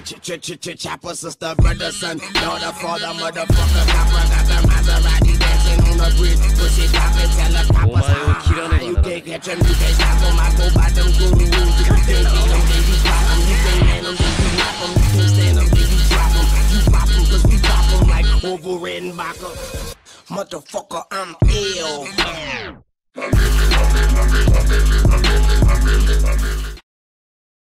ch ch ch ch chopper, sister, brother, son, daughter, father, motherfucker, copper, got the Maserati dancing on the bridge, pussy poppin', tell her coppers, お前を切らねえ you can't catch him, you can't stop him, I go by them gurus, you can't beat him, then you pop him, you can't land him, then you knock him, you can't stand him, then you drop him, you pop him, cause we pop him like Wolverine Bacher. Motherfucker, I'm ill.